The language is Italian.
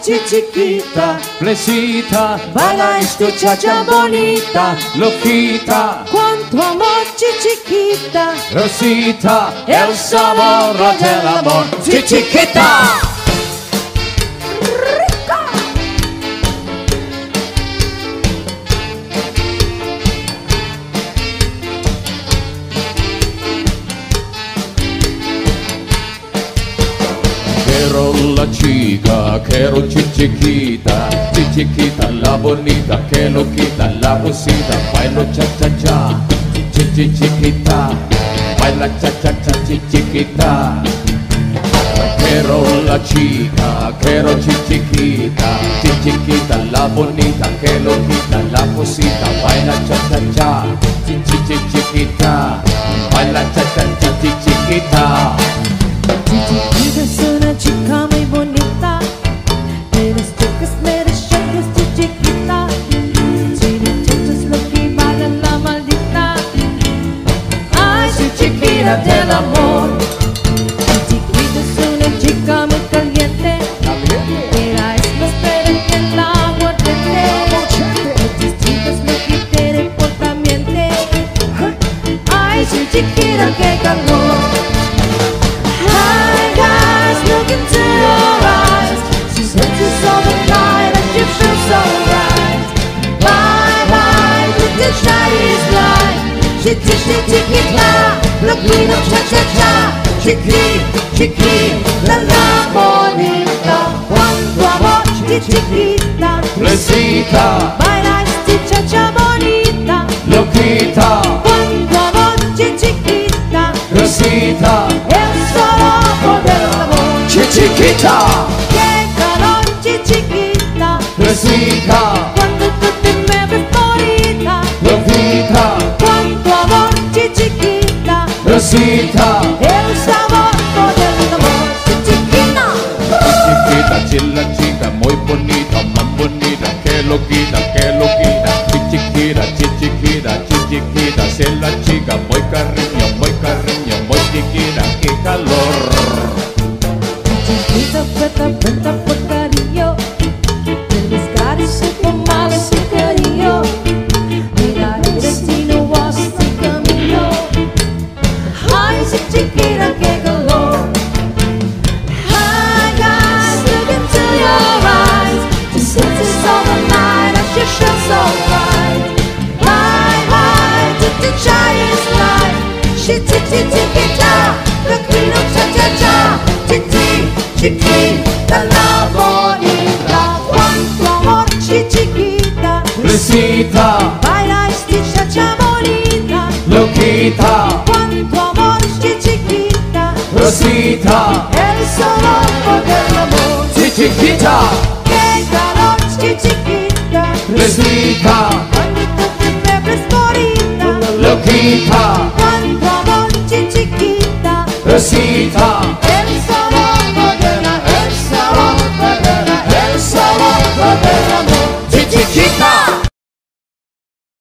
chiquita, Flesita, baila esta chacha bonita. loquita, Cuánto amor, chiquita, Rosita, el sabor del amor. Chiquita. Quiero la chica, quiero chiquita, chiquita, la bonita, que lo quita, la busita, bailo cha cha cha, chiquita, baila cha cha cha, chiquita. Quiero la chica, quiero chiquita, chiquita, la bonita, que lo quita, la busita, baila cha cha cha, chiquita, del amor. Chiquita es una chica chiquita, la bonita, cuando a chiquita, recita, bailaste chacha bonita, loquita, chiquita, el solo del amor, chiquita, que calor chiquita, recita, cuando tú te. Chiquita, chila chica, muy bonita, más bonita, que loquita, que loquita, chiquita, chiquita, chiquita, se la chica, muy cariño, muy cariño, muy chiquita, qué calor. Chiquita, puesta, puesta tick chiqui, la bonita. Cuánto amor, chi chiquita. Flesita, Baila cha bonita. loquita, Cuánto amor, chi chiquita. Rosita, El solo del amor. chiquita, Qué calor, chi chiquita. Flesita, Cuando tú te ves bonita. loquita, Cuánto amor, chi chiquita. Rosita,